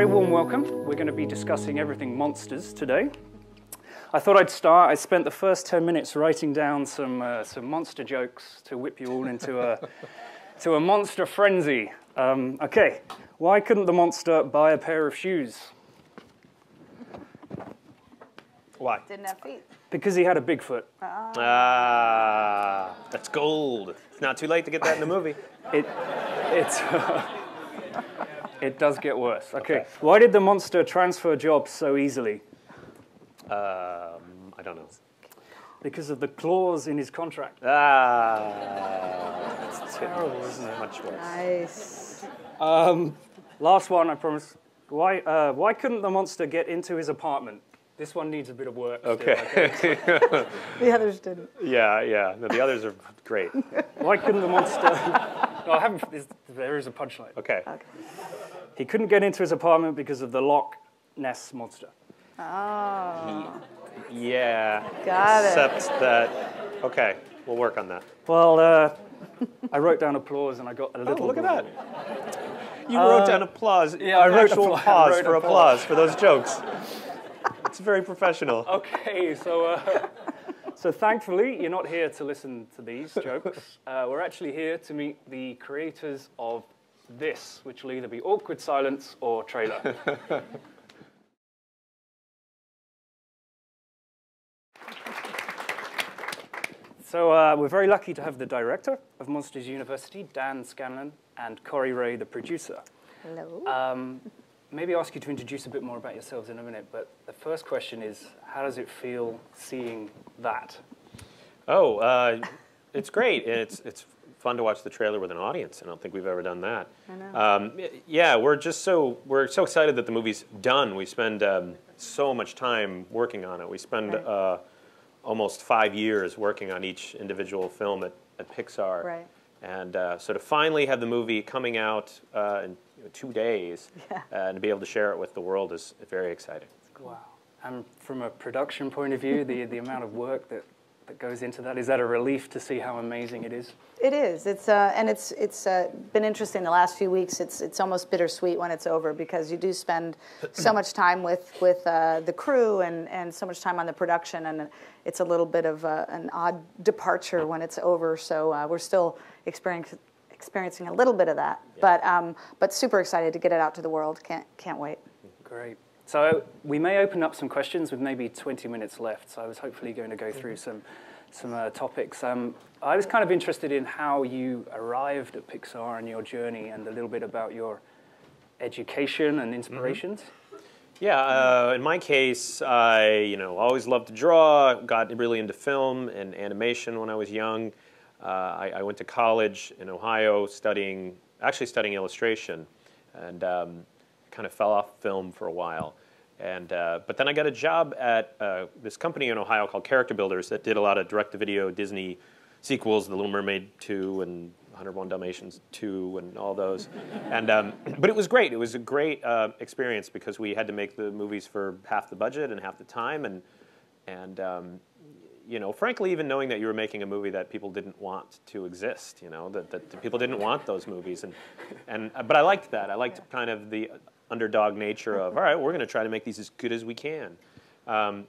very warm welcome. We're going to be discussing everything monsters today. I thought I'd start. I spent the first 10 minutes writing down some, uh, some monster jokes to whip you all into a, to a monster frenzy. Um, okay, why couldn't the monster buy a pair of shoes? Why? Didn't have feet. Because he had a Bigfoot. Ah, that's gold. It's not too late to get that in the movie. It, it's, it does get worse. Okay. Why did the monster transfer jobs so easily? Um, I don't know. Because of the clause in his contract. Ah, it's terrible, isn't it? Much worse. Nice. Um, last one, I promise. Why, uh, why couldn't the monster get into his apartment? This one needs a bit of work. still, Okay. The others didn't. yeah, yeah. No, the others are great. Why couldn't the monster? no, I haven't. there's- There is a punchline. Okay. He couldn't get into his apartment because of the Loch Ness monster. Oh, Yeah. got it. Except that. Okay, we'll work on that. Well, uh, I wrote down applause and I got a little. Oh, little. look at that. You wrote down applause. yeah, I wrote actual appla- I pause wrote for applause. applause for those jokes. It's very professional. Okay, so uh, so thankfully you're not here to listen to these jokes. Uh, we're actually here to meet the creators of this, which will either be awkward silence or trailer. So uh, we're very lucky to have the director of Monsters University, Dan Scanlon, and Kori Rae, the producer. Hello. Um, maybe ask you to introduce a bit more about yourselves in a minute, but the first question is, how does it feel seeing that? Oh, uh, it's great. It's it's fun to watch the trailer with an audience. I don't think we've ever done that. I know. Um, yeah, we're just so we're so excited that the movie's done. We spend um, so much time working on it. We spend Right. uh, almost five years working on each individual film at, at Pixar. Right. And uh, so to finally have the movie coming out uh, in you know, two days Yeah. uh, and to be able to share it with the world is very exciting. Wow. And from a production point of view, the, the amount of work that, that goes into that, is that a relief to see how amazing it is? It is. It's uh, and it's it's uh, been interesting the last few weeks. It's it's almost bittersweet when it's over because you do spend so much time with with uh, the crew and and so much time on the production, and it's a little bit of uh, an odd departure when it's over. So uh, we're still experiencing experiencing a little bit of that, but um, but super excited to get it out to the world. Can't can't wait. Great. So we may open up some questions with maybe 20 minutes left. So I was hopefully going to go through some, some uh, topics. Um, I was kind of interested in how you arrived at Pixar and your journey and a little bit about your education and inspirations. Yeah, uh, in my case, I you know always loved to draw. Got really into film and animation when I was young. Uh, I, I went to college in Ohio studying, actually studying illustration, and um, kind of fell off film for a while. And uh, but then I got a job at uh, this company in Ohio called Character Builders that did a lot of direct-to-video Disney sequels, The Little Mermaid 2 and 101 Dalmatians 2 and all those. and, um, but it was great. It was a great uh, experience because we had to make the movies for half the budget and half the time. And, and um, you know, frankly, even knowing that you were making a movie that people didn't want to exist, you know, that, that people didn't want those movies. And, and, but I liked that. I liked kind of the underdog nature of, all right, we're going to try to make these as good as we can. Um,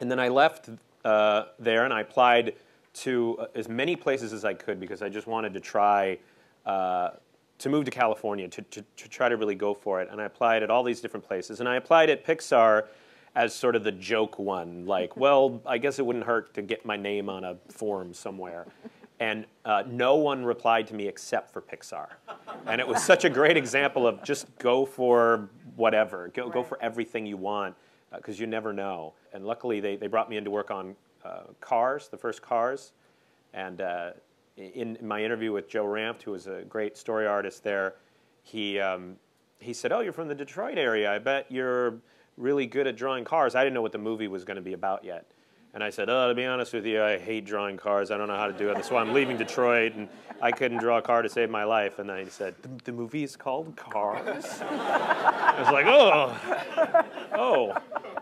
and then I left uh, there and I applied to uh, as many places as I could because I just wanted to try uh, to move to California to, to, to try to really go for it. And I applied at all these different places. And I applied at Pixar as sort of the joke one, like, well, I guess it wouldn't hurt to get my name on a form somewhere. And uh, no one replied to me except for Pixar. And it was such a great example of just go for whatever, go, go for everything you want, because you never know. And luckily, they, they brought me in to work on uh, Cars, the first Cars. And uh, in, in my interview with Joe Ranft, who was a great story artist there, he, um, he said, Oh, you're from the Detroit area. I bet you're really good at drawing cars. I didn't know what the movie was going to be about yet. And I said, Oh, to be honest with you, I hate drawing cars. I don't know how to do it. That's why I'm leaving Detroit, and I couldn't draw a car to save my life. And then he said, The, the movie is called Cars? I was like, Oh, oh.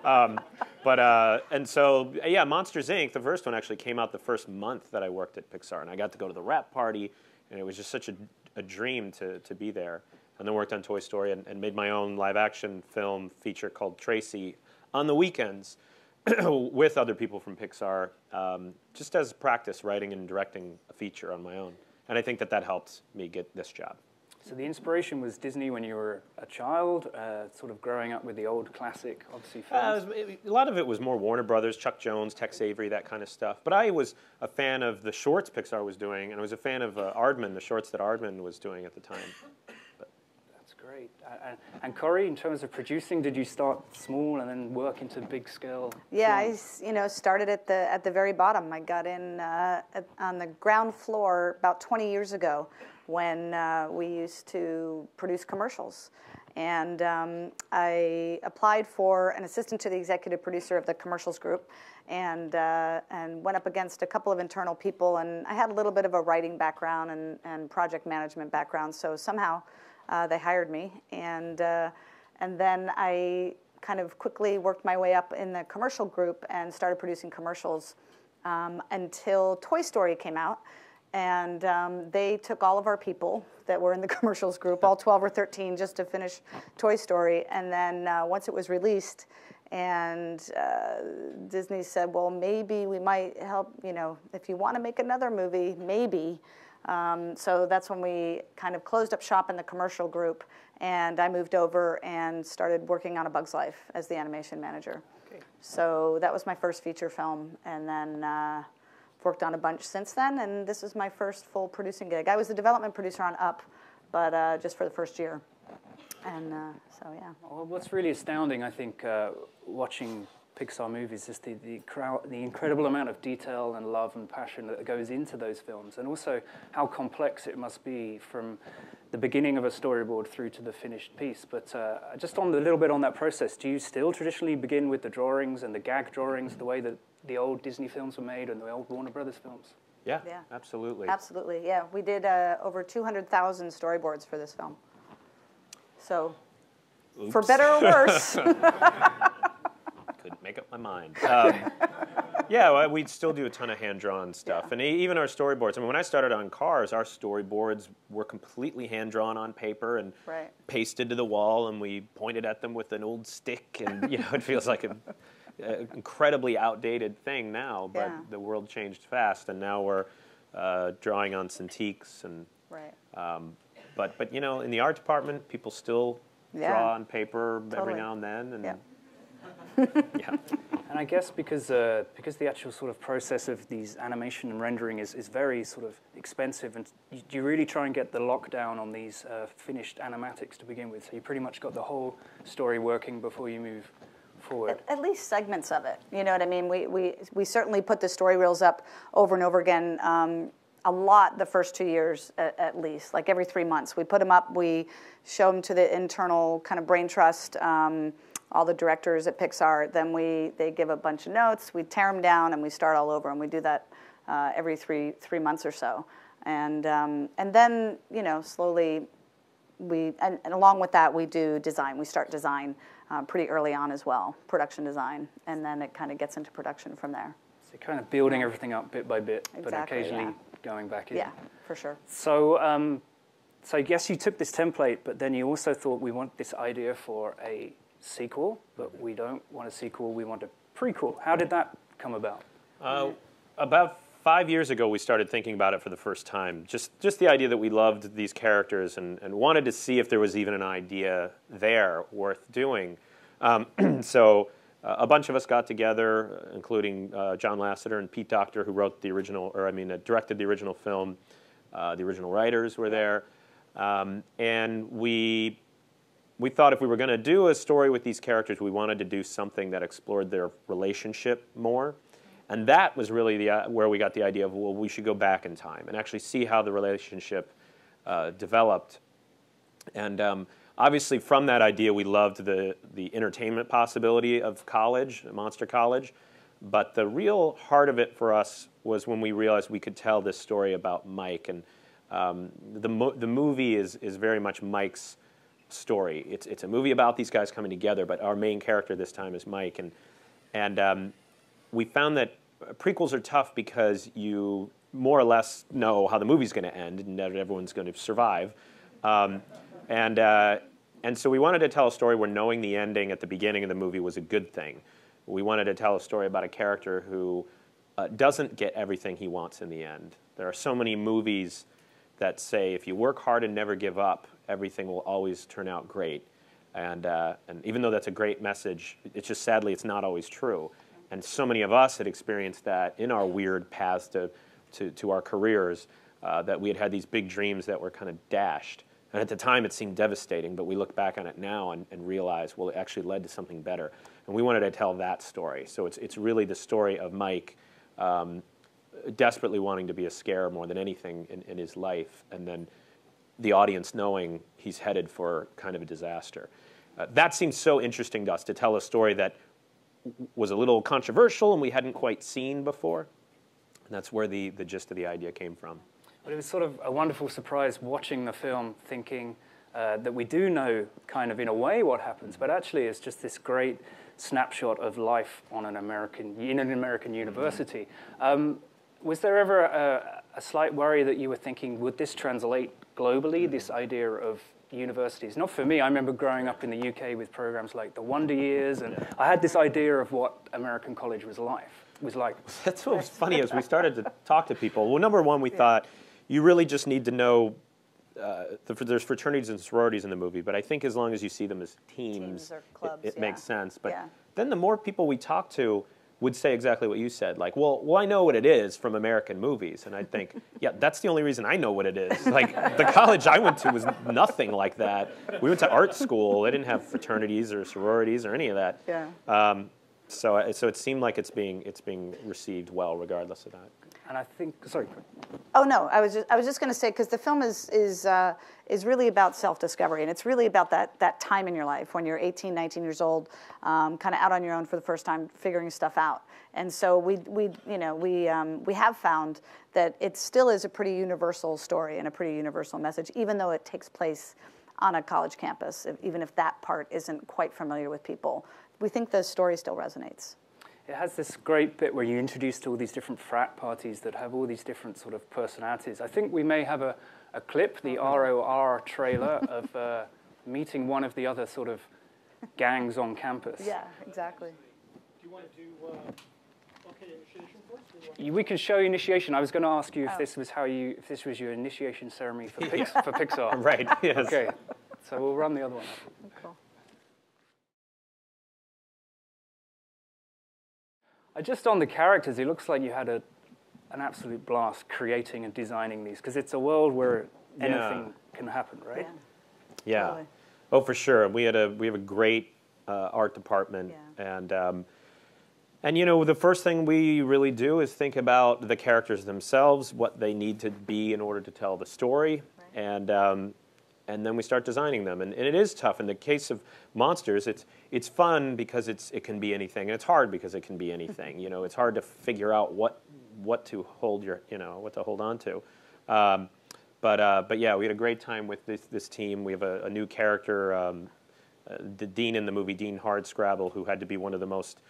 Um, but uh, and so yeah, Monsters Inc. The first one actually came out the first month that I worked at Pixar, and I got to go to the wrap party, and it was just such a, a dream to to be there. and then worked on Toy Story and, and made my own live action film feature called Tracy on the weekends with other people from Pixar, um, just as practice writing and directing a feature on my own. And I think that that helped me get this job. So the inspiration was Disney when you were a child, uh, sort of growing up with the old classic, obviously Uh, films. it- a lot of it was more Warner Brothers, Chuck Jones, Tex Avery, that kind of stuff. But I was a fan of the shorts Pixar was doing, and I was a fan of uh, Aardman, the shorts that Aardman was doing at the time. That's great. Uh, and, and Kori, in terms of producing, did you start small and then work into big scale? Yeah, I films? s- you know started at the at the very bottom. I got in uh, at, on the ground floor about 20 years ago when uh, we used to produce commercials. And um, I applied for an assistant to the executive producer of the commercials group, and uh, and went up against a couple of internal people. And I had a little bit of a writing background and, and project management background, so somehow uh, they hired me. And uh, and then I kind of quickly worked my way up in the commercial group and started producing commercials um, until Toy Story came out. And um, they took all of our people that were in the commercials group, all 12 or 13, just to finish Toy Story. And then uh, once it was released, and uh, Disney said, well, maybe we might help, you know, if you want to make another movie, maybe. Um, so that's when we kind of closed up shop in the commercial group, and I moved over and started working on A Bug's Life as the animation manager. Okay. So that was my first feature film, and then uh, worked on a bunch since then. And this is my first full producing gig. I was the development producer on Up, but uh, just for the first year. And uh, so yeah. Well, what's really astounding, I think, uh, watching Pixar movies is the, the, crowd, the incredible amount of detail and love and passion that goes into those films, and also how complex it must be from the beginning of a storyboard through to the finished piece. But uh, just on a little bit on that process, do you still traditionally begin with the drawings and the gag drawings, the way that the old Disney films were made and the old Warner Brothers films? Yeah, Yeah. absolutely. Absolutely, yeah. We did uh, over 200,000 storyboards for this film. So, for better or worse, couldn't make up my mind. Um, yeah, well, we still do a ton of hand-drawn stuff, Yeah. and even our storyboards. I mean, when I started on Cars, our storyboards were completely hand-drawn on paper and Right. pasted to the wall, and we pointed at them with an old stick, and you know, it feels like a, a incredibly outdated thing now. But Yeah. the world changed fast, and now we're uh, drawing on Cintiqs and. right. Um, but but you know, in the art department, people still Yeah. draw on paper every now and then, and Yeah. yeah. And I guess because uh, because the actual sort of process of these animation and rendering is, is very sort of expensive, and you, you really try and get the lockdown on these uh, finished animatics to begin with. So you pretty much got the whole story working before you move forward. At, at least segments of it. You know what I mean? We, we, we certainly put the story reels up over and over again. Um, a lot the first two years at, at least, like every three months. We put them up, we show them to the internal kind of brain trust, um, all the directors at Pixar. Then we, they give a bunch of notes, we tear them down, and we start all over. And we do that uh, every three, three months or so. And, um, and then, you know, slowly we and, and along with that we do design we start design uh, pretty early on as well production design and then it kind of gets into production from there So you're kind of building everything up bit by bit, but occasionally yeah. going back in. yeah for sure So, um, so I guess you took this template, but then you also thought we want this idea for a sequel, but we don't want a sequel, we want a prequel. How did that come about? Uh, about five years ago, we started thinking about it for the first time. Just, just the idea that we loved these characters and, and wanted to see if there was even an idea there worth doing. Um, so uh, a bunch of us got together, including uh, John Lasseter and Pete Docter, who wrote the original, or I mean, uh, directed the original film. Uh, the original writers were there, um, and we we thought if we were going to do a story with these characters, we wanted to do something that explored their relationship more. And that was really the, uh, where we got the idea of, well, we should go back in time and actually see how the relationship uh, developed. And um, obviously, from that idea, we loved the, the entertainment possibility of college, Monster College. But the real heart of it for us was when we realized we could tell this story about Mike. And um, the, mo- the movie is, is very much Mike's story. It's, it's a movie about these guys coming together, but our main character this time is Mike. And, and um, we found that prequels are tough because you more or less know how the movie's going to end and that everyone's going to survive. Um, And, uh, and so we wanted to tell a story where knowing the ending at the beginning of the movie was a good thing. We wanted to tell a story about a character who uh, doesn't get everything he wants in the end. There are so many movies that say if you work hard and never give up, everything will always turn out great. And, uh, and even though that's a great message, it's just sadly it's not always true. And so many of us had experienced that in our weird paths to, to, to our careers, uh, that we had had these big dreams that were kind of dashed. And at the time, it seemed devastating, but we look back on it now and, and realize, well, it actually led to something better. And we wanted to tell that story. So it's, it's really the story of Mike um, desperately wanting to be a scare more than anything in, in his life, and then the audience knowing he's headed for kind of a disaster. Uh, that seems so interesting to us to tell a story that was a little controversial and we hadn't quite seen before. And that's where the, the gist of the idea came from. But it was sort of a wonderful surprise watching the film, thinking uh, that we do know kind of in a way what happens, but actually it's just this great snapshot of life on an American in an American university. Um, was there ever a, a, slight worry that you were thinking, would this translate globally? This idea of universities. Not for me. I remember growing up in the UK with programs like the Wonder Years, and I had this idea of what American college was like. Was like. That's what was funny as we started to talk to people. Well, number one, we yeah. thought you really just need to know. Uh, the, there's fraternities and sororities in the movie, but I think as long as you see them as teams, teams clubs, it, it yeah. makes sense. But then the more people we talk to, would say exactly what you said. Like, well, well, I know what it is from American movies, and I'd think, yeah, that's the only reason I know what it is. Like, the college I went to was nothing like that. We went to art school; they didn't have fraternities or sororities or any of that. Yeah. Um, so, so it seemed like it's being it's being received well, regardless of that. And I think, sorry. Oh no, I was just, I was just going to say because the film is is uh, is really about self-discovery, and it's really about that that time in your life when you're 18, 19 years old, um, kind of out on your own for the first time, figuring stuff out. And so we we you know we um, we have found that it still is a pretty universal story and a pretty universal message, even though it takes place on a college campus, even if that part isn't quite familiar with people. We think the story still resonates. It has this great bit where you introduced all these different frat parties that have all these different sort of personalities. I think we may have a, a clip, the ROR trailer, of uh, meeting one of the other sort of gangs on campus. Yeah, exactly. Do you want to do uh, okay initiation first? We can show initiation. I was going to ask you if oh. this was how you, if this was your initiation ceremony for, Pix, for Pixar. right. Yes. Okay. So we'll run the other one. Cool. Just on the characters, it looks like you had a, an absolute blast creating and designing these because it's a world where anything yeah. can happen, right? Yeah. yeah. Totally. Oh, for sure. We had a we have a great uh, art department, yeah. and um, and you know the first thing we really do is think about the characters themselves, what they need to be in order to tell the story, right. and um, and then we start designing them. And, and, it is tough. In the case of monsters, it's, it's fun because it's, it can be anything, and it's hard because it can be anything. you know, it's hard to figure out what, what to hold your, you know, what to hold on to. Um, but, uh, but yeah, we had a great time with this, this team. We have a, a new character, um, uh, the Dean in the movie, Dean Hardscrabble, who had to be one of the most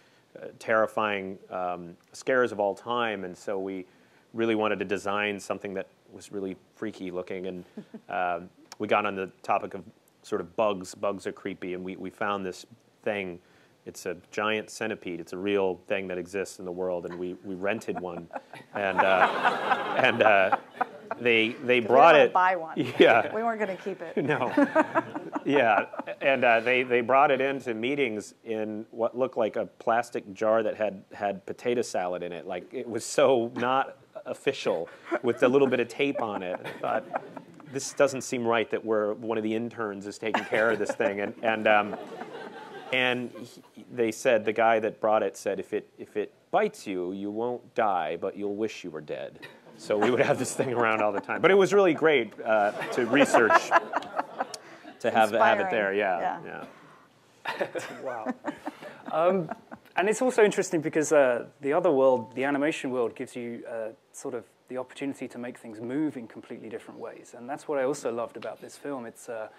uh, terrifying um, scares of all time. And so we really wanted to design something that was really freaky looking and um, we got on the topic of sort of bugs. Bugs are creepy, and we, we found this thing. It's a giant centipede. It's a real thing that exists in the world, and we, we rented one, and uh, and uh, they they brought we it. Buy one. Yeah, we weren't going to keep it. No. yeah, and uh, they they brought it into meetings in what looked like a plastic jar that had had potato salad in it. Like it was so not official with a little bit of tape on it. I thought this doesn't seem right that we're one of the interns is taking care of this thing. And, and, um, and he, they said, the guy that brought it said, if it, if it bites you, you won't die, but you'll wish you were dead. So we would have this thing around all the time. But it was really great uh, to research, to have, have it there. Yeah. yeah. yeah. wow. Um, and it's also interesting because uh, the other world, the animation world, gives you uh, sort of the opportunity to make things move in completely different ways. And that's what I also loved about this film. It's, uh,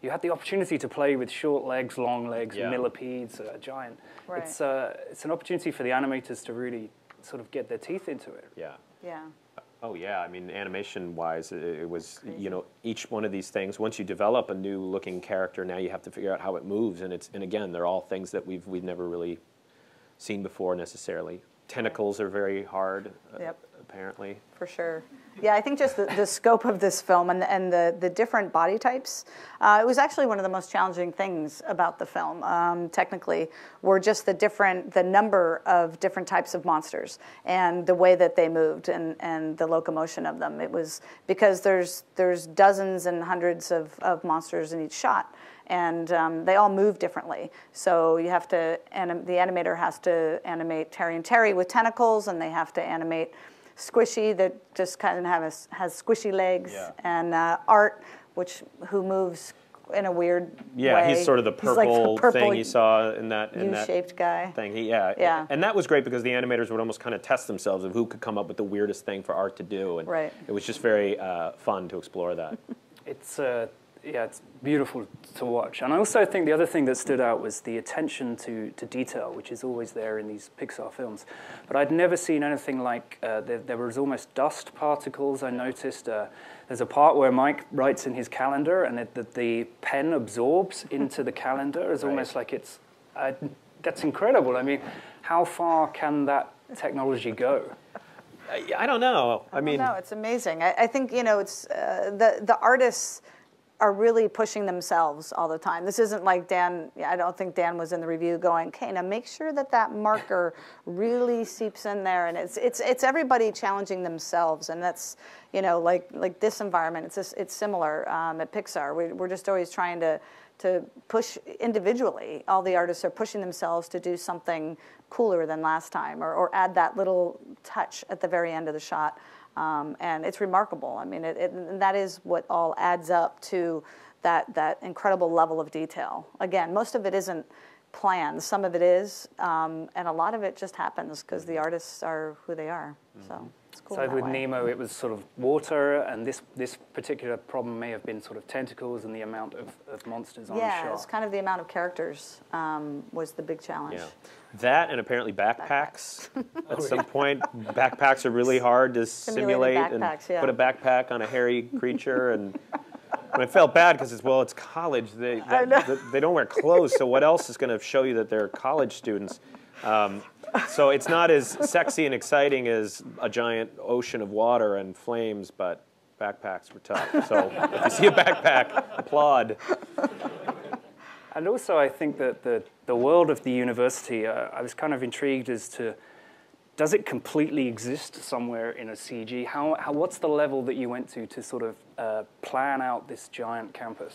you had the opportunity to play with short legs, long legs, yeah. millipedes, a giant. Right. It's, uh, it's an opportunity for the animators to really sort of get their teeth into it. Yeah. Yeah. Oh yeah, I mean, animation-wise, it, it was you know each one of these things. Once you develop a new-looking character, now you have to figure out how it moves, and it's and again, they're all things that we've we've never really seen before necessarily. Tentacles are very hard, uh, Yep. Apparently. For sure. Yeah, I think just the, the scope of this film and, and the, the different body types, uh, it was actually one of the most challenging things about the film, um, technically, were just the different, the number of different types of monsters and the way that they moved and, and the locomotion of them. It was because there's, there's dozens and hundreds of, of monsters in each shot and um, they all move differently. So you have to, anim- the animator has to animate Terry and Terry with tentacles, and they have to animate Squishy that just kind of have a s has squishy legs, Yeah. and uh, Art, which who moves in a weird Yeah, way. he's sort of the He's like purple, the purple thing you saw in that in that U-shaped guy. thing. He, yeah, Yeah. and that was great because the animators would almost kind of test themselves of who could come up with the weirdest thing for art to do, and Right. it was just very uh, fun to explore that. It's uh, yeah, it's beautiful to watch. And I also think the other thing that stood out was the attention to, to detail, which is always there in these Pixar films. But I'd never seen anything like uh, there, there was almost dust particles. I noticed uh, there's a part where Mike writes in his calendar, and it, that the pen absorbs into the calendar. It's Right. almost like it's uh, that's incredible. I mean, how far can that technology go? I, I don't know. I mean, no, it's amazing. I, I think you know, it's uh, the the artists are really pushing themselves all the time. This isn't like Dan. I don't think Dan was in the review going, "Okay, now make sure that that marker really seeps in there." And it's it's it's everybody challenging themselves, and that's you know, like like this environment. It's just, it's similar um, at Pixar. We, we're just always trying to to push individually. All the artists are pushing themselves to do something cooler than last time, or, or add that little touch at the very end of the shot. Um, and it's remarkable. I mean, it, it, and that is what all adds up to that that incredible level of detail. Again, most of it isn't planned. Some of it is, um, and a lot of it just happens because the artists are who they are. So it's cool. So with way. Nemo, it was sort of water, and this, this particular problem may have been sort of tentacles and the amount of, of monsters on yeah, the it's shot. kind of the amount of characters um, was the big challenge. Yeah. That and apparently backpacks. At some point, backpacks are really hard to Simulated simulate and yeah. put a backpack on a hairy creature. And I felt bad because it's well, it's college. They that- they don't wear clothes, so what else is going to show you that they're college students? Um, so it's not as sexy and exciting as a giant ocean of water and flames, but backpacks were tough. So if you see a backpack, applaud. And also, I think that the, the world of the university, uh, I was kind of intrigued as to does it completely exist somewhere in a CG? How, how, what's the level that you went to to sort of uh, plan out this giant campus?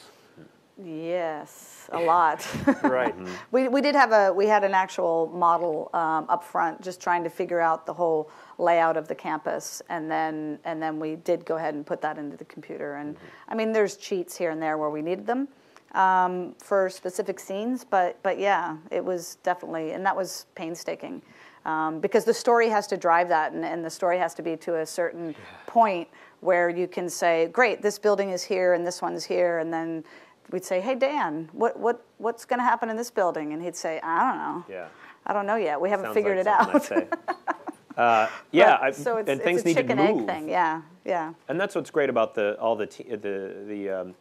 Yes, a lot. Right. we, we did have a we had an actual model um, up front, just trying to figure out the whole layout of the campus, and then and then we did go ahead and put that into the computer. And I mean, there's cheats here and there where we needed them um, for specific scenes, but but yeah, it was definitely, and that was painstaking. Um, because the story has to drive that, and, and the story has to be to a certain point where you can say, "Great, this building is here, and this one's here," and then we'd say, "Hey Dan, what what what's going to happen in this building?" And he'd say, "I don't know. Yeah. I don't know yet. We haven't Sounds figured like it out." Uh, yeah, But- so it's, and things it's a need chicken to move. egg thing. Yeah, yeah. And that's what's great about the all the te- the the um,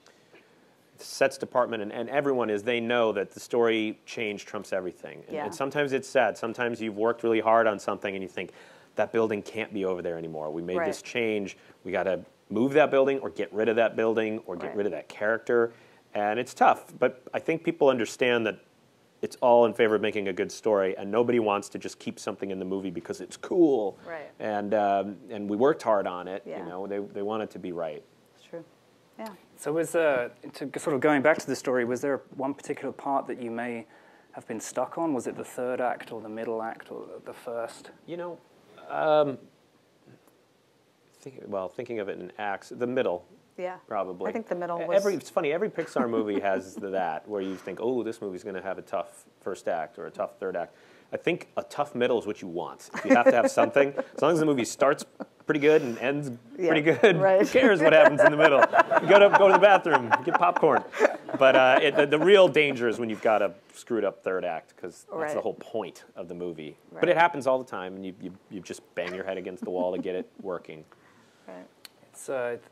sets department and, and everyone is they know that the story change trumps everything. And, Yeah. and sometimes it's sad. Sometimes you've worked really hard on something and you think that building can't be over there anymore. We made this change. We got to move that building or get rid of that building or get Right. rid of that character. And it's tough, but I think people understand that it's all in favor of making a good story, and nobody wants to just keep something in the movie because it's cool. Right. And um, and we worked hard on it. Yeah. You know, they they want it to be right. It's true. Yeah. So was uh, to sort of going back to the story, was there one particular part that you may have been stuck on? Was it the third act or the middle act or the first? You know, um, think, well, thinking of it in acts, the middle Yeah. probably. I think the middle was. Every it's funny. Every Pixar movie has the, that where you think, oh, this movie's going to have a tough first act or a tough third act. I think a tough middle is what you want. You have to have something. As long as the movie starts pretty good and ends Yeah, pretty good, right. who cares what happens in the middle? You go to go to the bathroom, get popcorn. But uh, it, the, the real danger is when you've got a screwed up third act because that's the whole point of the movie. But it happens all the time, and you, you, you just bang your head against the wall to get it working. Right. It's, uh, it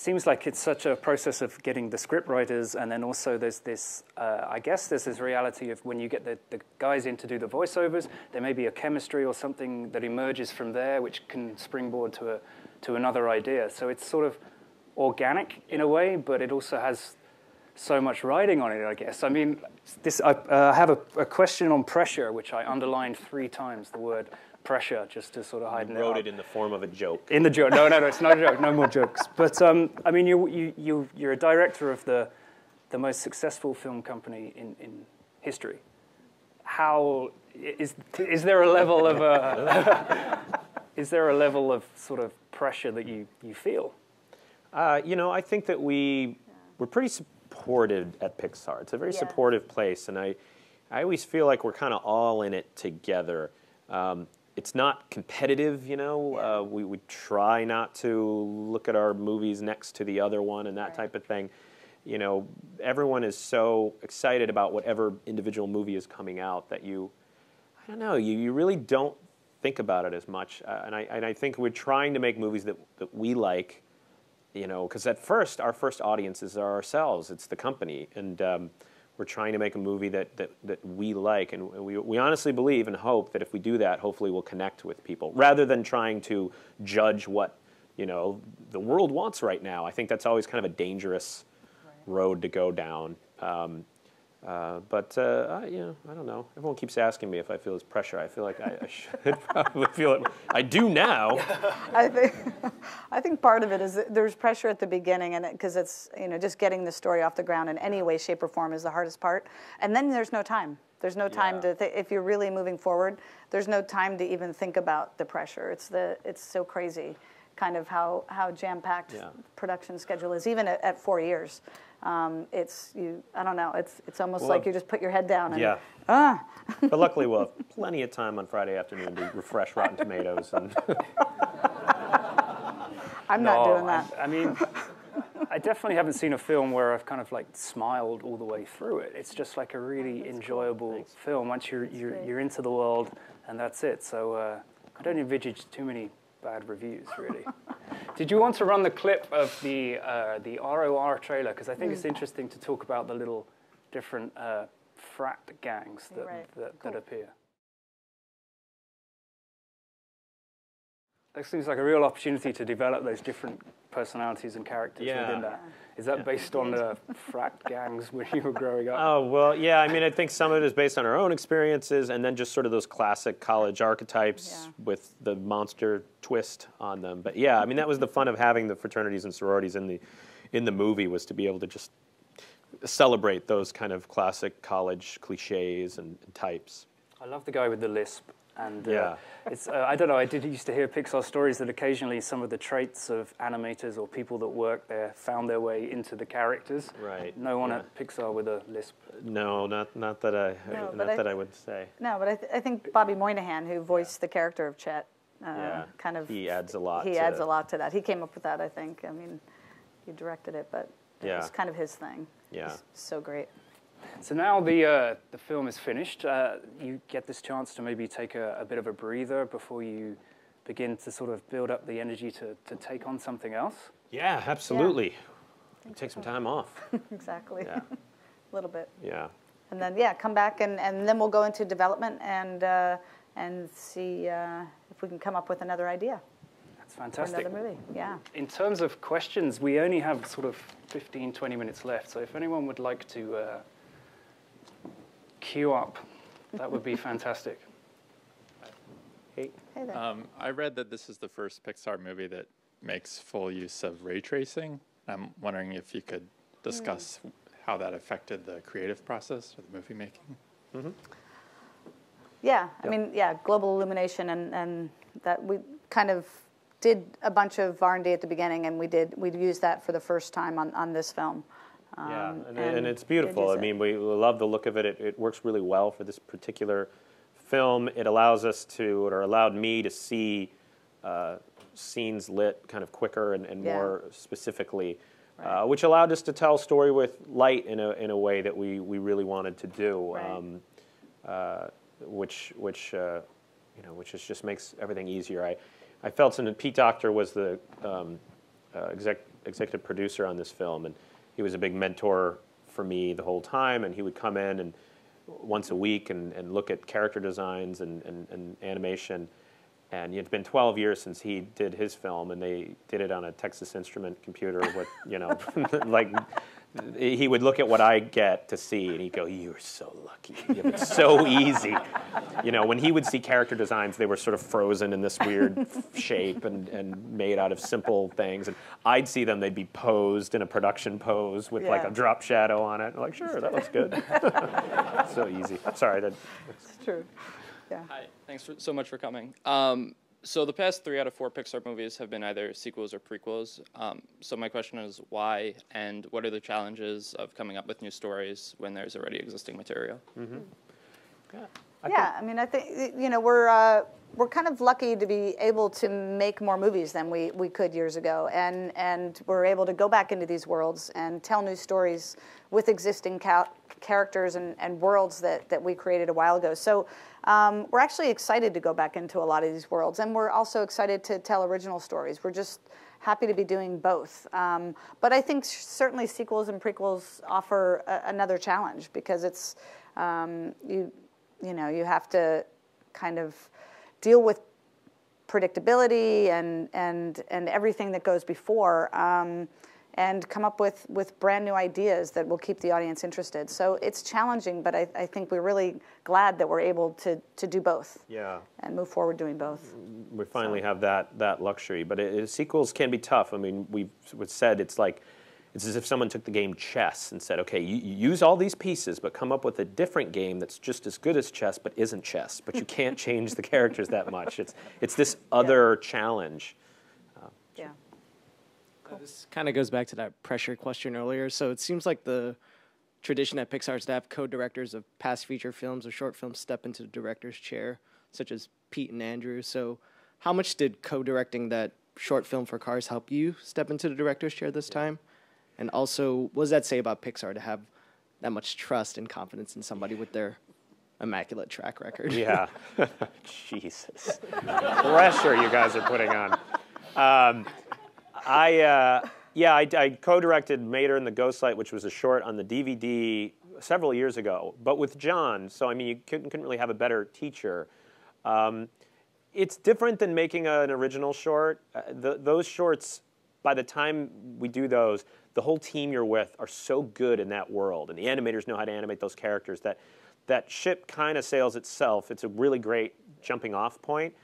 seems like it's such a process of getting the script writers, and then also there's this, uh, I guess there's this reality of when you get the, the guys in to do the voiceovers, there may be a chemistry or something that emerges from there which can springboard to, a, to another idea. So it's sort of organic in a way, but it also has so much riding on it, I guess. I mean, this, I uh, have a, a question on pressure, which I underlined three times, the word pressure, just to sort of heighten Wrote up. it in the form of a joke. In the joke. No, no, no, it's not a joke. No more jokes. But um, I mean, you, you, you, you're a director of the, the most successful film company in, in history. How is, is there a level of a is there a level of sort of pressure that you, you feel? Uh, you know, I think that we we're pretty supported at Pixar. It's a very Yeah. supportive place, and I I always feel like we're kind of all in it together. Um, it's not competitive, you know. Uh, we we try not to look at our movies next to the other one and that Right. type of thing. You know, everyone is so excited about whatever individual movie is coming out that you I don't know. You, you really don't think about it as much, uh, and I and I think we're trying to make movies that that we like, you know, because at first our first audiences are ourselves. It's the company, and um, we're trying to make a movie that that, that we like, and we we honestly believe and hope that if we do that, hopefully we'll connect with people rather than trying to judge what you know the world wants right now. I think that's always kind of a dangerous road to go down. Um, uh, but uh, I, you know, I don't know. Everyone keeps asking me if I feel this pressure. I feel like I, I should probably feel it. I do now. I think, I think part of it is that there's pressure at the beginning, and because it's you know just getting the story off the ground in any way, shape, or form is the hardest part, and then there's no time. There's no time Yeah. to th- if you're really moving forward. There's no time to even think about the pressure. It's the it's so crazy, kind of how how jam packed Yeah. production schedule is. Even at, at four years, um, it's you. I don't know. It's it's almost Well, like you just put your head down and Yeah. ah. But luckily, we'll have plenty of time on Friday afternoon to refresh Rotten Tomatoes. And I'm not No, doing that. I, I mean, I definitely haven't seen a film where I've kind of like smiled all the way through it. It's just like a really enjoyable film once you're you're, you're into the world, and that's it. So uh, I don't envisage too many bad reviews, really. Did you want to run the clip of the uh, the ROR trailer? Because I think Mm. it's interesting to talk about the little different uh, frat gangs that Right. that, Cool. that appear. That seems like a real opportunity to develop those different personalities and characters Yeah. within that. Is that based on the frat gangs when you were growing up? oh well, yeah. I mean, I think some of it is based on our own experiences, and then just sort of those classic college archetypes Yeah. with the monster twist on them. But yeah, I mean, that was the fun of having the fraternities and sororities in the in the movie was to be able to just celebrate those kind of classic college cliches and, and types. I love the guy with the lisp. And uh, Yeah. it's, uh, I don't know, I did used to hear Pixar stories that occasionally some of the traits of animators or people that work there found their way into the characters. Right, No one yeah. at Pixar with a lisp. No, not not that I No, not but I- that I would say. No, but I, th- I think Bobby Moynihan, who voiced the character of Chet, uh, Yeah, kind of he adds a lot He to- adds a lot to that. He came up with that, I think. I mean, he directed it, but it Yeah. was kind of his thing. Yeah. He's so great. So now the, uh, the film is finished. Uh, you get this chance to maybe take a, a bit of a breather before you begin to sort of build up the energy to, to take on something else. Yeah, absolutely. Take some time off. exactly. Yeah. a little bit. Yeah. And then yeah, come back and, and then we'll go into development and uh, and see uh, if we can come up with another idea That's fantastic. another movie. Yeah. In terms of questions, we only have sort of 15, 20 minutes left. So if anyone would like to uh, queue up, that would be fantastic. Hey. Hey there. Um, I read that this is the first Pixar movie that makes full use of ray tracing. I'm wondering if you could discuss how that affected the creative process or the movie making. Yeah, I Yep. mean, yeah, global illumination, and, and that we kind of did a bunch of R and D at the beginning, and we did we used that for the first time on, on this film. Yeah, Um, and, and it's beautiful. I mean, we love the look of it. it. It works really well for this particular film. It allows us to, or allowed me to see uh, scenes lit kind of quicker and, and Yeah. more specifically, Right. uh, which allowed us to tell story with light in a, in a way that we, we really wanted to do. Right. Um, uh, which which uh, you know which is just makes everything easier. I I felt and Pete Docter was the um, uh, exec, executive producer on this film, and he was a big mentor for me the whole time. And he would come in and once a week and, and look at character designs and, and, and animation. And it's been 12 years since he did his film, and they did it on a Texas Instrument computer with, you know, like he would look at what I get to see, and he'd go, "You're so lucky. It's so easy." You know, when he would see character designs, they were sort of frozen in this weird shape and, and made out of simple things. And I'd see them; they'd be posed in a production pose with like a drop shadow on it. I'm like, sure, that looks good. so easy. Sorry, that. It's true. Yeah. Hi, thanks for, so much for coming. Um, so the past three out of four Pixar movies have been either sequels or prequels. Um, so my question is why, and what are the challenges of coming up with new stories when there's already existing material? yeah, I mean, I think you know we're uh, we're kind of lucky to be able to make more movies than we, we could years ago, and and we're able to go back into these worlds and tell new stories with existing ca- characters and, and worlds that, that we created a while ago. So um, we're actually excited to go back into a lot of these worlds, and we're also excited to tell original stories. We're just happy to be doing both. Um, but I think certainly sequels and prequels offer a, another challenge because it's um, you you know you have to kind of deal with predictability and and and everything that goes before um, and come up with with brand new ideas that will keep the audience interested so it's challenging but I, I think we're really glad that we're able to to do both Yeah. and move forward doing both we finally have that that luxury. But it, it- sequels can be tough. I mean, we've we've said it's like it's as if someone took the game chess and said, okay, you, you use all these pieces, but come up with a different game that's just as good as chess, but isn't chess. But you can't change the characters that much. It's it's this other challenge. Yeah Uh, This kind of goes back to that pressure question earlier. So it seems like the tradition at Pixar is to have co-directors of past feature films or short films step into the director's chair, such as Pete and Andrew. So how much did co-directing that short film for Cars help you step into the director's chair this time? And also, what does that say about Pixar to have that much trust and confidence in somebody with their immaculate track record? Yeah. Jesus. Pressure you guys are putting on. Um, I, uh, yeah, I, I co-directed Mater and the Ghostlight, which was a short on the DVD several years ago, but with John. So, I mean, you couldn't, couldn't really have a better teacher. Um, it's different than making an original short. Uh, th those shorts, by the time we do those, the whole team you're with are so good in that world, and the animators know how to animate those characters that that ship kind of sails itself. It's a really great jumping off point,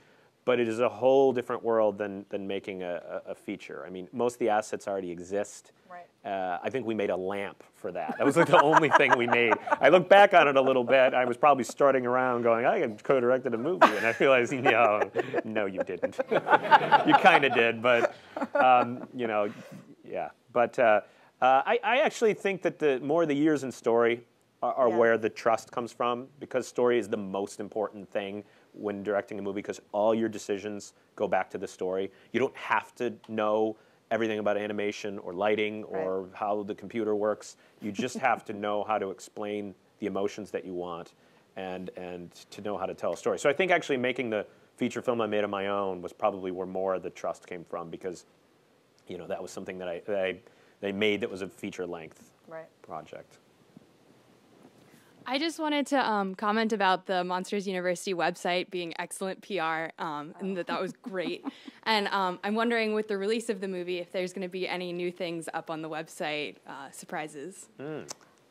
but it is a whole different world than, than making a, a, feature. I mean, most of the assets already exist. Right. Uh, I think we made a lamp for that. That was like the only thing we made. I look back on it a little bit. I was probably starting around going, I co-directed a movie, and I realized, no, no, you didn't. you kind of did, but um, you know, yeah. But uh, uh, I, I actually think that the more the years in story are, are Yeah. where the trust comes from, because story is the most important thing when directing a movie, because all your decisions go back to the story. You don't have to know everything about animation or lighting or how the computer works. You just have to know how to explain the emotions that you want and, and to know how to tell a story. So I think actually making the feature film I made on my own was probably where more of the trust came from because you know that was something that I, that I they made that was a feature length right project. I just wanted to um, comment about the Monsters University website being excellent PR, um, and that that was great. and um, I'm wondering, with the release of the movie, if there's going to be any new things up on the website, uh, surprises.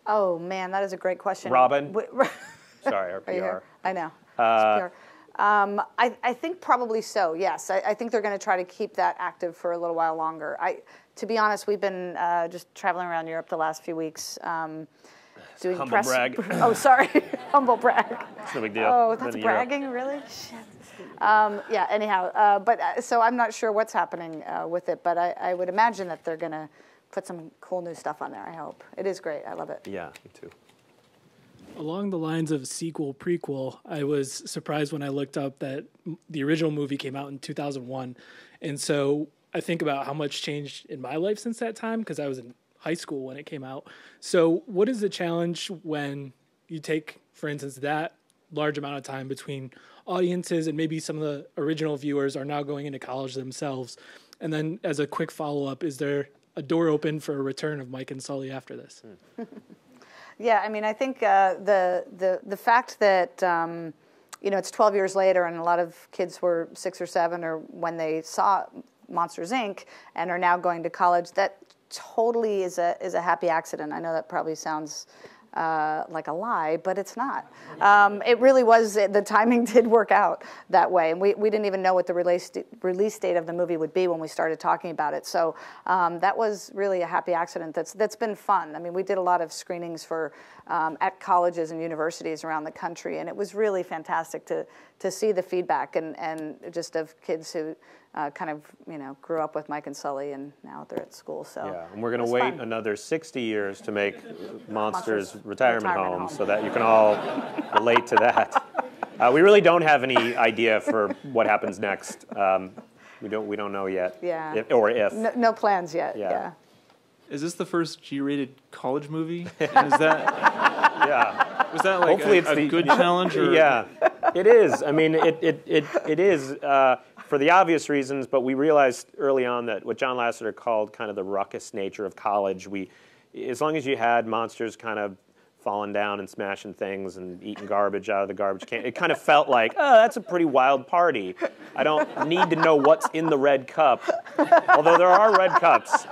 oh man that is a great question Robin? Wait, Sorry, our Are you here? PR. I know. Uh, Um, I, I think probably so. Yes, I, I think they're going to try to keep that active for a little while longer. I, to be honest, we've been uh, just traveling around Europe the last few weeks, um, doing Humble press. brag. oh, sorry, humble brag. It's no big deal. Oh, that's to Europe. bragging, really? Shit. Um, yeah. Anyhow, uh, but uh, so I'm not sure what's happening uh, with it, but I, I would imagine that they're going to put some cool new stuff on there. I hope it is great. I love it. Yeah, me too. Along the lines of sequel prequel, I was surprised when I looked up that the original movie came out in 2001. And so I think about how much changed in my life since that time because I was in high school when it came out. So, what is the challenge when you take, for instance, that large amount of time between audiences and maybe some of the original viewers are now going into college themselves. And then, as a quick follow up, is there a door open for a return of Mike and Sully after this? yeah, I mean, I think uh, the the the fact that. Um, you know, it's 12 years later, and a lot of kids were six or seven, or when they saw Monsters Inc. and are now going to college. That totally is a is a happy accident. I know that probably sounds uh, like a lie, but it's not. Um, it really was, the timing did work out that way. And we, we didn't even know what the release, release date of the movie would be when we started talking about it. So um, that was really a happy accident that's, that's been fun. I mean, we did a lot of screenings for um, at colleges and universities around the country, and it was really fantastic to, to see the feedback and, and just of kids who uh, kind of you know grew up with Mike and Sully, and now they're at school. So yeah, and we're going to wait fun. another 60 years to make Monsters, Monsters retirement, retirement home, home, so that you can all relate to that. Uh, we really don't have any idea for what happens next. Um, we don't we don't know yet. Yeah. If, or if. No, no, plans yet. Yeah. yeah. Is this the first G-rated college movie? is that? yeah. Was that like Hopefully a, it's a the, good challenge? Or? Yeah, it is. I mean, it it it, it is. Uh, for the obvious reasons, but we realized early on that what John Lasseter called kind of the ruckus nature of college, we, as long as you had monsters kind of falling down and smashing things and eating garbage out of the garbage can, it kind of felt like, oh, that's a pretty wild party. I don't need to know what's in the red cup, although there are red cups.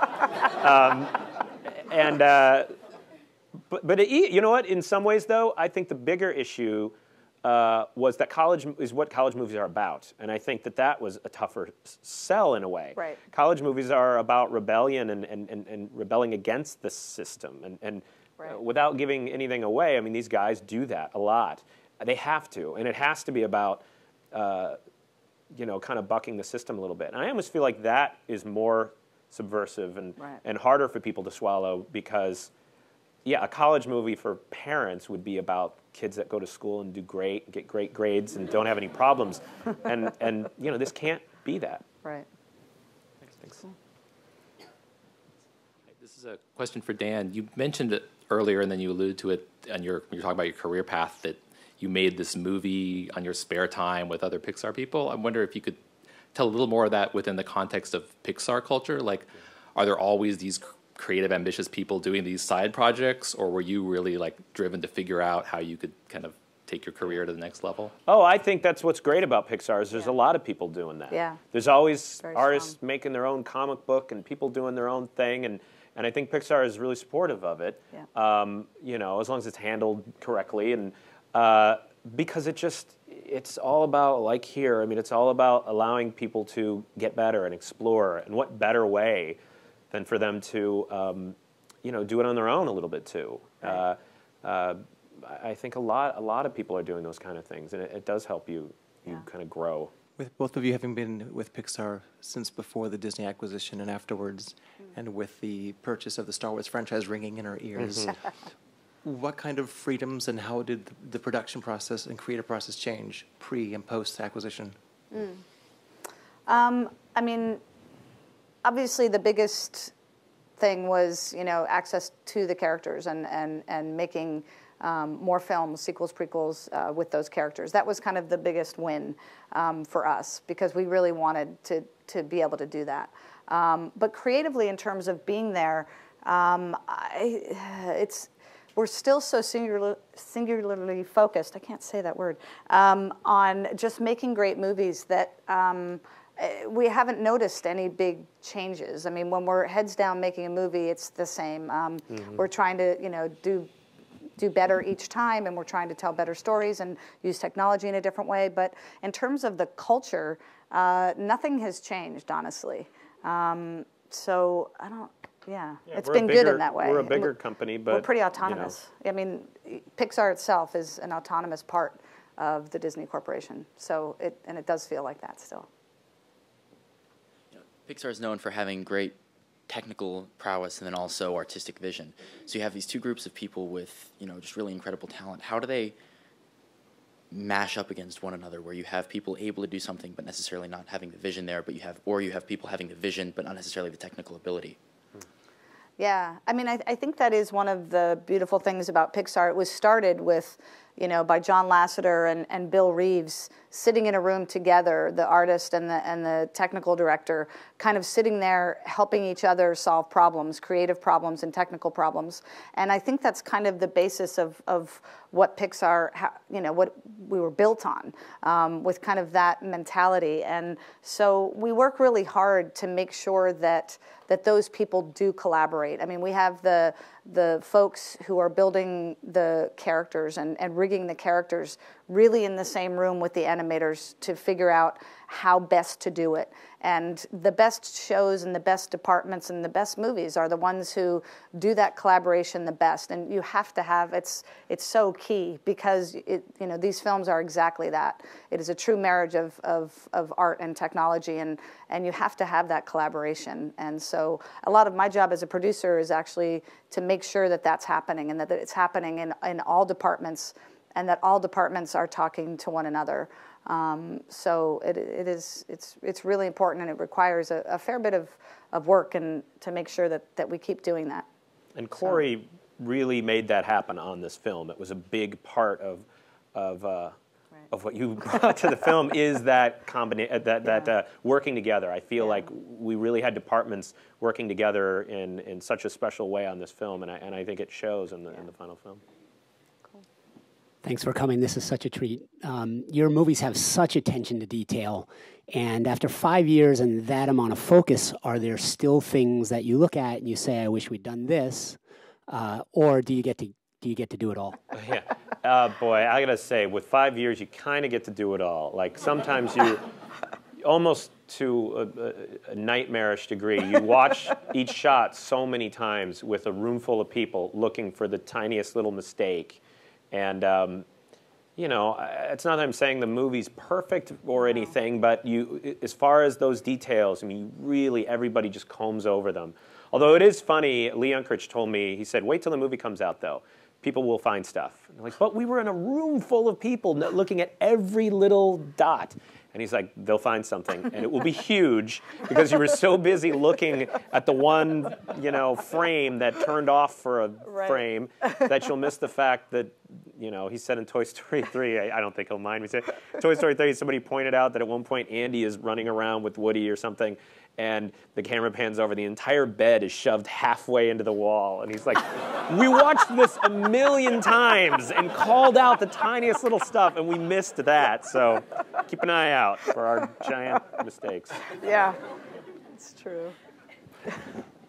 Um, and, uh, but, but it, you know what? In some ways, though, I think the bigger issue uh, was that college is what college movies are about, and I think that that was a tougher sell in a way. Right. College movies are about rebellion and, and, and, and rebelling against the system, and, and right. uh, without giving anything away, I mean, these guys do that a lot. They have to, and it has to be about, uh, you know, kind of bucking the system a little bit. And I almost feel like that is more subversive and, right. and harder for people to swallow because, yeah, a college movie for parents would be about kids that go to school and do great, get great grades, and don't have any problems. and and you know this can't be that. Right. Thanks. Thanks. This is a question for Dan. You mentioned it earlier, and then you alluded to it, and you're you're talking about your career path that you made this movie on your spare time with other Pixar people. I wonder if you could tell a little more of that within the context of Pixar culture. Like, are there always these creative, ambitious people doing these side projects, or were you really like driven to figure out how you could kind of take your career to the next level? Oh, I think that's what's great about Pixar is there's yeah. a lot of people doing that. Yeah. There's always Very artists strong. making their own comic book and people doing their own thing, and and I think Pixar is really supportive of it. Yeah. Um, you know, as long as it's handled correctly, and uh, because it just it's all about like here. I mean, it's all about allowing people to get better and explore, and what better way than for them to, um, you know, do it on their own a little bit too. Right. Uh, uh, I think a lot, a lot of people are doing those kind of things, and it, it does help you, you yeah. kind of grow. With both of you having been with Pixar since before the Disney acquisition and afterwards, mm. and with the purchase of the Star Wars franchise ringing in our ears, mm-hmm. what kind of freedoms and how did the production process and creative process change pre and post acquisition? Mm. Um, I mean, obviously the biggest thing was you know access to the characters and and and making um, more films, sequels, prequels uh, with those characters. That was kind of the biggest win um, for us because we really wanted to to be able to do that. Um, but creatively, in terms of being there, um, I, it's we're still so singular, singularly focused. I can't say that word um, on just making great movies that um, we haven't noticed any big changes. I mean, when we're heads down making a movie, it's the same. Um, mm-hmm. We're trying to, you know, do do better each time, and we're trying to tell better stories and use technology in a different way. But in terms of the culture, uh, nothing has changed, honestly. Um, so I don't. Yeah, yeah it's been bigger, good in that way. We're a bigger company, but we're pretty autonomous. You know. I mean, Pixar itself is an autonomous part of the Disney Corporation. So it and it does feel like that still. Pixar is known for having great technical prowess and then also artistic vision. So you have these two groups of people with, you know, just really incredible talent. How do they mash up against one another where you have people able to do something but necessarily not having the vision there, but you have or you have people having the vision but not necessarily the technical ability? Yeah, I mean, I, I think that is one of the beautiful things about Pixar. It was started with you know, by John Lasseter and, and Bill Reeves sitting in a room together, the artist and the, and the technical director, kind of sitting there helping each other solve problems, creative problems and technical problems. And I think that's kind of the basis of, of what Pixar, you know, what we were built on, um, with kind of that mentality. And so we work really hard to make sure that that those people do collaborate. I mean, we have the the folks who are building the characters and, and rigging the characters really in the same room with the animators to figure out how best to do it. And the best shows and the best departments and the best movies are the ones who do that collaboration the best. And you have to have it's it's so key because it, you know these films are exactly that. It is a true marriage of, of, of art and technology, and and you have to have that collaboration. And so a lot of my job as a producer is actually to make sure that that's happening and that, it's happening in in all departments and that all departments are talking to one another. Um, so it, it is it's it's really important and it requires a, a, fair bit of, of work and to make sure that, that we keep doing that. And Kori so. really made that happen on this film. It was a big part of of uh, right. of what you brought to the film is that combination uh, that that uh, working together. I feel yeah. like we really had departments working together in, in such a special way on this film, and I, and I think it shows in the yeah. in the final film. Thanks for coming. This is such a treat. Um, your movies have such attention to detail. And after five years and that amount of focus, are there still things that you look at and you say, I wish we'd done this? Uh, or do you get to do you get to do it all? yeah. Uh, boy, I gotta say, with five years, you kind of get to do it all. Like sometimes you, almost to a, a, nightmarish degree, you watch each shot so many times with a room full of people looking for the tiniest little mistake and um, you know, it's not that I'm saying the movie's perfect or anything, but you, as far as those details, I mean, really, everybody just combs over them. Although it is funny, Lee Unkrich told me, he said, wait till the movie comes out, though. People will find stuff. like, but we were in a room full of people looking at every little dot. And he's like, they'll find something, and it will be huge because you were so busy looking at the one, you know, frame that turned off for a right. frame that you'll miss the fact that, you know, he said in Toy Story 3, I, I don't think he'll mind me saying, Toy Story 3, somebody pointed out that at one point Andy is running around with Woody or something, and the camera pans over. The entire bed is shoved halfway into the wall. And he's like, We watched this a million times and called out the tiniest little stuff, and we missed that. So keep an eye out for our giant mistakes. Yeah, it's true.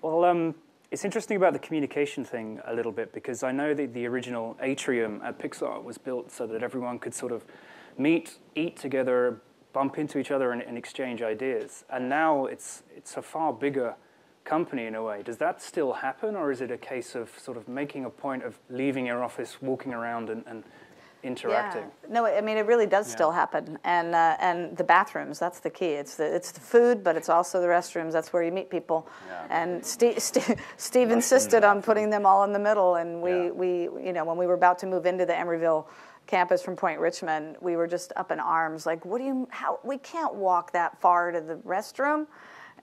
well, um, it's interesting about the communication thing a little bit because I know that the original atrium at Pixar was built so that everyone could sort of meet, eat together, bump into each other and, and, exchange ideas. And now it's, it's a far bigger company in a way. Does that still happen, or is it a case of sort of making a point of leaving your office, walking around, and, and interacting? Yeah. No, I mean it really does yeah. still happen, and uh, and the bathrooms. That's the key. It's the it's the food, but it's also the restrooms. That's where you meet people. Yeah. And Steve, Steve, Steve insisted on putting them all in the middle, and we we you know when we were about to move into the Emeryville campus from Point Richmond, we were just up in arms, like, what do you, how, we can't walk that far to the restroom.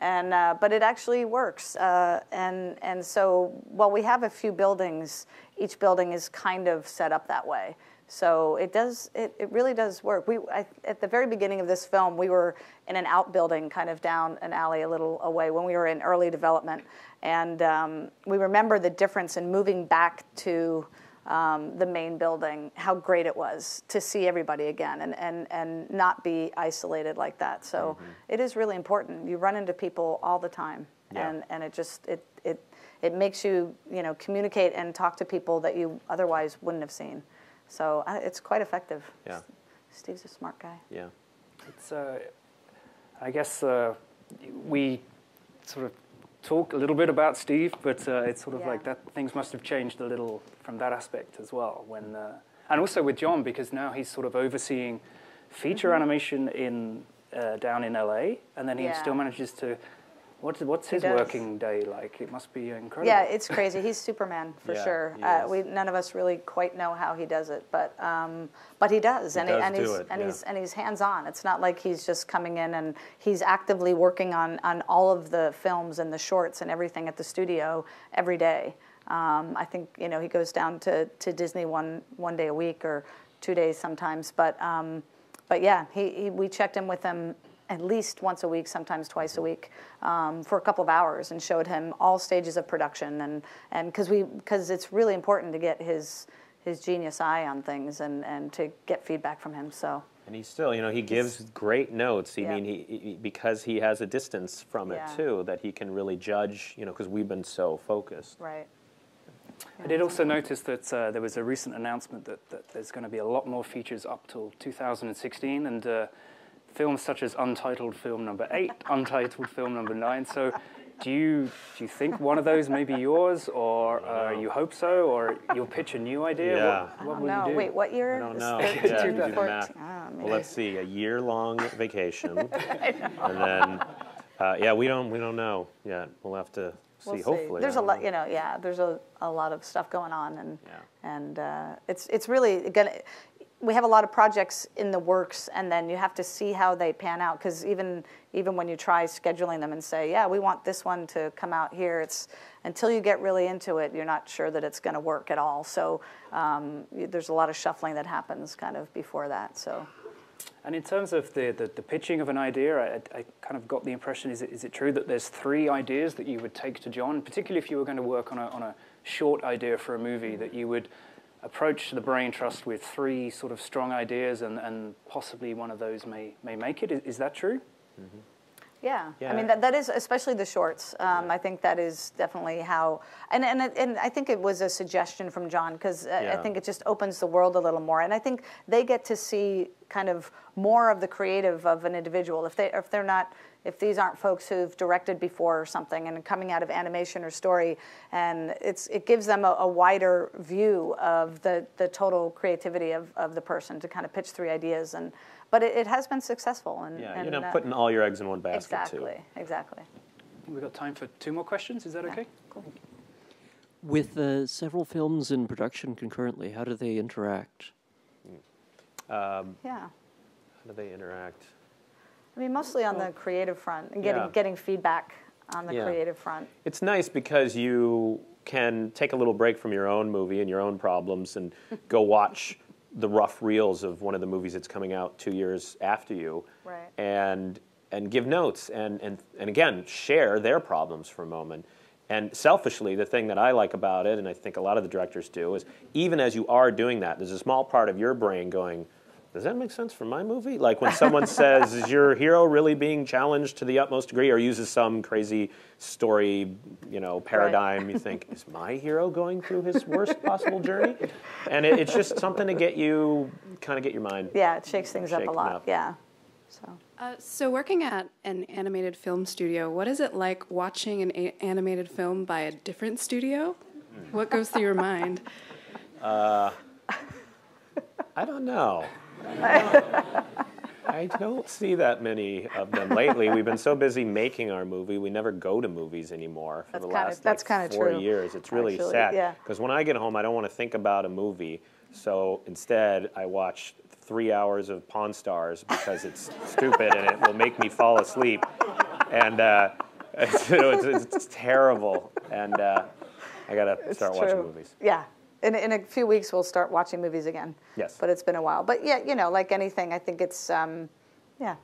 And, uh, but it actually works. Uh, and, and so while we have a few buildings, each building is kind of set up that way. So it does, it, it really does work. We, I, at the very beginning of this film, we were in an outbuilding kind of down an alley a little away when we were in early development. And um, we remember the difference in moving back to um, the main building, how great it was to see everybody again and, and, and not be isolated like that. So mm-hmm. it is really important. You run into people all the time, yeah. and, and it just it, it it makes you you know communicate and talk to people that you otherwise wouldn't have seen. So uh, it's quite effective. Yeah. Steve's a smart guy. Yeah. It's uh, I guess uh, we sort of talk a little bit about Steve, but uh, it's sort of yeah. like that things must have changed a little from that aspect as well. When uh, and also with John because now he's sort of overseeing feature mm-hmm. animation in uh, down in LA, and then he yeah. still manages to What's what's his working day like? It must be incredible. Yeah, it's crazy. He's Superman for yeah, sure. Uh, we none of us really quite know how he does it, but um, but he does, he and, does he, and he's it, and yeah. he's and he's hands on. It's not like he's just coming in and he's actively working on on all of the films and the shorts and everything at the studio every day. Um, I think you know he goes down to, to Disney one one day a week or two days sometimes. But um, but yeah, he, he, we checked in with him at least once a week, sometimes twice a week, um, for a couple of hours, and showed him all stages of production, and and because we because it's really important to get his his genius eye on things and and to get feedback from him. So. And he still, you know, he gives great notes. I Yeah. mean, he, he because he has a distance from it Yeah. too, that he can really judge. You know, because we've been so focused. Right. I did also notice that uh, there was a recent announcement that, that there's going to be a lot more features up till 2016, and uh, films such as Untitled Film Number Eight, Untitled Film Number Nine. So, do you do you think one of those may be yours, or uh, you hope so, or you'll pitch a new idea? Yeah. What, what Oh, will no, you do? wait, what year? I don't It's know. Yeah, do the math. Ah, Well, let's see, a year-long vacation, and then, uh, yeah, we don't we don't know yet. We'll have to see. We'll see. Hopefully, there's a lot, know. you know, yeah. There's a, a lot of stuff going on, and Yeah. and uh, it's it's really gonna. We have a lot of projects in the works, and then you have to see how they pan out. Because even even when you try scheduling them and say, yeah, we want this one to come out here, it's until you get really into it, you're not sure that it's going to work at all. So um, there's a lot of shuffling that happens kind of before that. So. And in terms of the, the, the pitching of an idea, I, I kind of got the impression is it, is it true that there's three ideas that you would take to John, particularly if you were going to work on a, on a short idea for a movie, that you would approach the Brain Trust with three sort of strong ideas and, and possibly one of those may, may make it? Is, is that true? Yeah, Yeah. I mean that, that is especially the shorts. Um, I think that is definitely how, and and and I think it was a suggestion from John because I think it just opens the world a little more, and I think they get to see kind of more of the creative of an individual if they if they're not if these aren't folks who've directed before or something and coming out of animation or story, and it's it gives them a, a wider view of the the total creativity of, of the person to kind of pitch three ideas and. But it, it has been successful, and, Yeah, and you're not uh, putting all your eggs in one basket exactly, too. exactly. We've got time for two more questions. Is that okay? With uh, several films in production concurrently, how do they interact? Um, Yeah. how do they interact? I mean, mostly on the creative front and getting Yeah. getting feedback on the Yeah. creative front. It's nice because you can take a little break from your own movie and your own problems and go watch the rough reels of one of the movies that's coming out two years after you, Right. and and give notes and and and again share their problems for a moment. And selfishly, the thing that I like about it, and I think a lot of the directors do, is even as you are doing that, there's a small part of your brain going, does that make sense for my movie? Like when someone says, is your hero really being challenged to the utmost degree or uses some crazy story, you know, paradigm, you think, is my hero going through his worst possible journey? And it, it's just something to get you, kind of get your mind. Yeah, it shakes things up a lot. up. Yeah. So Uh, so, working at an animated film studio, what is it like watching an a- animated film by a different studio? What goes through your mind? Uh, I don't know. I don't see that many of them lately. We've been so busy making our movie, we never go to movies anymore for That's the last that's like, four true, years. It's really actually, sad yeah. because when I get home, I don't want to think about a movie. So instead, I watch three hours of Pawn Stars because it's stupid and it will make me fall asleep. And uh, it's, it's, it's terrible. And uh, I gotta it's start true. watching movies. Yeah. In, in a few weeks, we'll start watching movies again. Yes. But it's been a while. But yeah, you know, like anything, I think it's, um, yeah,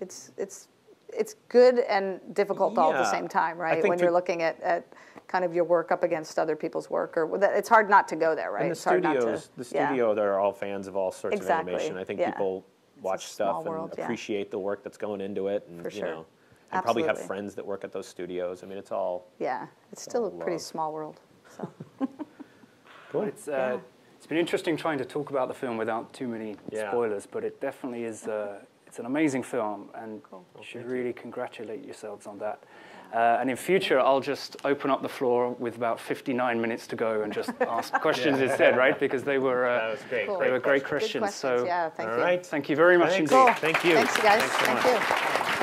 it's it's it's good and difficult all at the same time, right? When you're looking at, at kind of your work up against other people's work, or it's hard not to go there, right? And the it's hard not to- studios, the yeah. studio, they're all fans of all sorts Exactly, of animation. I think yeah. people watch stuff world, and yeah. appreciate the work that's going into it, and For you sure. know, and probably have friends that work at those studios. I mean, it's all Yeah, it's still a pretty small world. So. Well, it's, uh, it's been interesting trying to talk about the film without too many Yeah. spoilers, but it definitely is. Uh, it's an amazing film, and you should really congratulate yourselves on that. Uh, and in future, I'll just open up the floor with about 59 minutes to go and just ask questions Yeah. instead, right? Because they were uh, That was great. Cool. they were great questions. questions, So, yeah, thank all you. right. thank you very much Thanks. indeed. Cool. Thank you. Thanks, you guys. Thanks so Thank much. you.